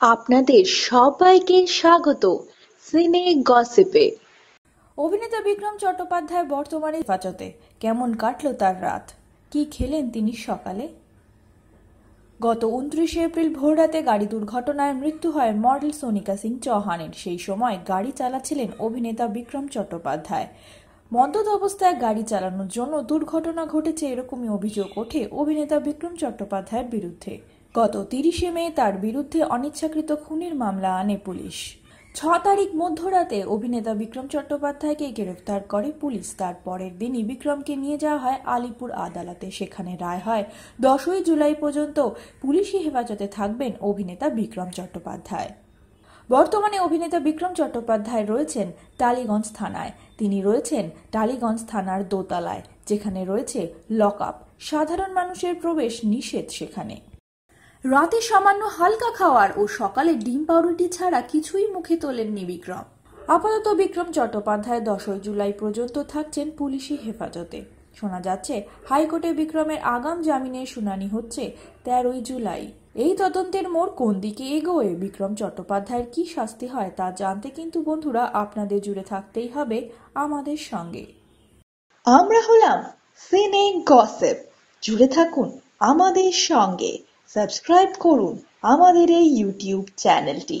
আপনাদের সবাইকে স্বাগত সিনে গসিপে। অভিনেতা বিক্রম চট্টোপাধ্যায় বর্তমানে হেফাজতে। কেমন কাটলো তার রাত? কি খেলেন তিনি সকালে? গত উনত্রিশে এপ্রিল ভোররাতে গাড়ি দুর্ঘটনায় মৃত্যু হয় মডেল সোনিকা সিং চৌহানের। সেই সময় গাড়ি চালাচ্ছিলেন অভিনেতা বিক্রম চট্টোপাধ্যায়। মদ্যত অবস্থায় গাড়ি চালানোর জন্য দুর্ঘটনা ঘটেছে এরকমই অভিযোগ ওঠে অভিনেতা বিক্রম চট্টোপাধ্যায়ের বিরুদ্ধে। গত তিরিশে মে তার বিরুদ্ধে অনিচ্ছাকৃত খুনের মামলা আনে পুলিশ। ছ তারিখ মধ্যরাতে অভিনেতা বিক্রম চট্টোপাধ্যায়কে গ্রেফতার করে পুলিশ। তার পরের দিনই বিক্রমকে নিয়ে যাওয়া হয় আলিপুর আদালতে। সেখানে রায় হয়, দশই জুলাই পর্যন্ত পুলিশি হেফাজতে থাকবেন অভিনেতা বিক্রম চট্টোপাধ্যায়। বর্তমানে অভিনেতা বিক্রম চট্টোপাধ্যায় রয়েছেন টালিগঞ্জ থানায়। তিনি রয়েছেন টালিগঞ্জ থানার দোতলায়, যেখানে রয়েছে লক আপ সাধারণ মানুষের প্রবেশ নিষেধ সেখানে। রাতে সামান্য হালকা খাওয়ার ও সকালে ডিম পাউরুটি ছাড়া কিছুই মুখে তোলেননি বিক্রম। আপাতত বিক্রম চট্টোপাধ্যায় দশই জুলাই পর্যন্ত থাকছেন পুলিশি হেফাজতে। শোনা যাচ্ছে, হাইকোর্টে বিক্রমের আগাম জামিনের শুনানি হচ্ছে তেরোই জুলাই। এই তদন্তের মোড় কোন দিকে এগোয়? বিক্রম চট্টোপাধ্যায়ের কি শাস্তি হয় তা জানতে কিন্তু বন্ধুরা আপনাদের জুড়ে থাকতেই হবে আমাদের সঙ্গে। আমরা হলাম সিনে গসেপ। জুড়ে থাকুন আমাদের সঙ্গে। সাবস্ক্রাইব করুন আমাদের এই ইউটিউব চ্যানেলটি।